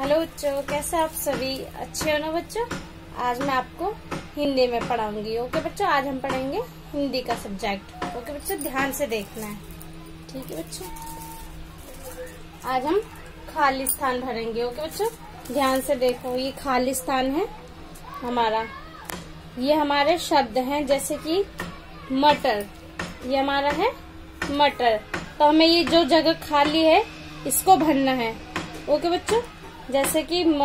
Hello बच्चों, कैसे आप सभी? अच्छे हो ना बच्चों? आज मैं आपको हिंदी में पढ़ाऊँगी, ओके बच्चों? आज हम पढ़ेंगे हिंदी का सब्जेक्ट, ओके बच्चों? ध्यान से देखना है। ठीक है बच्चों? आज हम खाली स्थान भरेंगे, ओके बच्चों? ध्यान से देखो, ये खाली स्थान है हमारा। ये हमारे शब्द हैं, जैसे कि मटर। ये हमारा है मटर। तो हमें ये जो जगह खाली है, इसको भरना है। ओके बच्चों? जैसे कि म,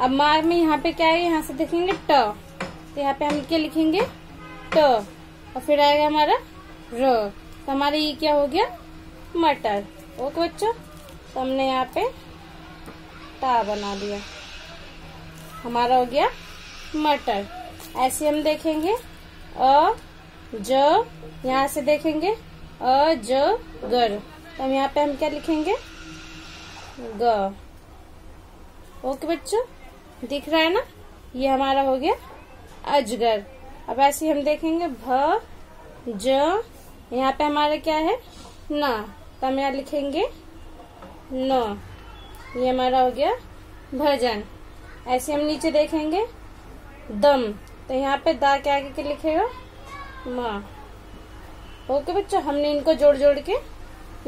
अब मार में यहाँ पे क्या है? यहाँ से देखेंगे ट। तो यहाँ पे हम क्या लिखेंगे? ट। और फिर आएगा हमारा र। तो हमारा ये क्या हो गया? मटर। ओके बच्चों तो हमने यहाँ पे टा बना दिया। हमारा हो गया मटर। ऐसे हम देखेंगे अ, ज। यहाँ से देखेंगे अ, ज, गर। तो हम यहाँ पे हम क्या लिखेंगे? ग। ओके बच्चों, दिख रहा है ना? ये हमारा हो गया अजगर। अब ऐसे हम देखेंगे भ, ज, यहाँ पे हमारा क्या है? न। तो हम यहाँ लिखेंगे न। ये हमारा हो गया भजन। ऐसे हम नीचे देखेंगे दम। तो यहाँ पे दा के आगे के लिखेगा माँ। ओके बच्चों, हमने इनको जोड़ जोड़ के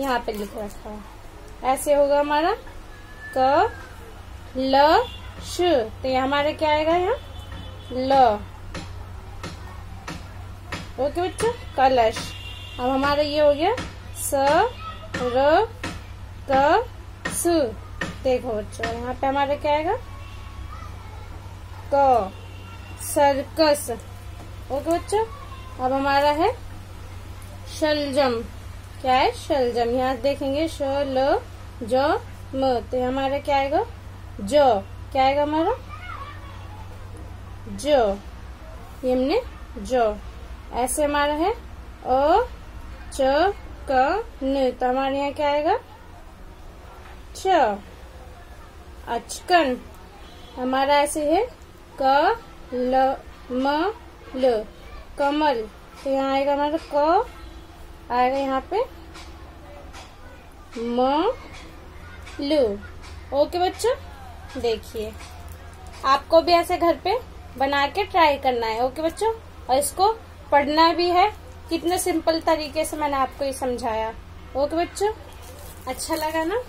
यहाँ पे लिख रखा है। ऐसे होगा हमारा क ल, श। तो ये हमारा क्या आएगा यहाँ? ल। ओके बच्चों, कलश। अब हमारा ये हो गया स, र, क, स। देखो बच्चों, यहाँ पे हमारा क्या आएगा? क। सर्कस। ओके बच्चों, अब हमारा है शलजम। क्या है? शलजम। यहाँ देखेंगे श, ल, ज, म। तो हमारा क्या आएगा? जो, क्या आएगा हमारा? जो हमने जो, ऐसे हमारा है, अ, च, क, न तो हमारे यहाँ क्या आएगा? च, अचकन। हमारा ऐसे है, क, ल, म, ल, कमल। तो यहाँ आएगा हमारा क, आएगा यहाँ पे म, लू। ओके बच्चों देखिए। आपको भी ऐसे घर पे बना के ट्राई करना है ओके बच्चों? और इसको पढ़ना भी है। कितने सिंपल तरीके से मैंने आपको ये समझाया ओके बच्चों? अच्छा लगा ना?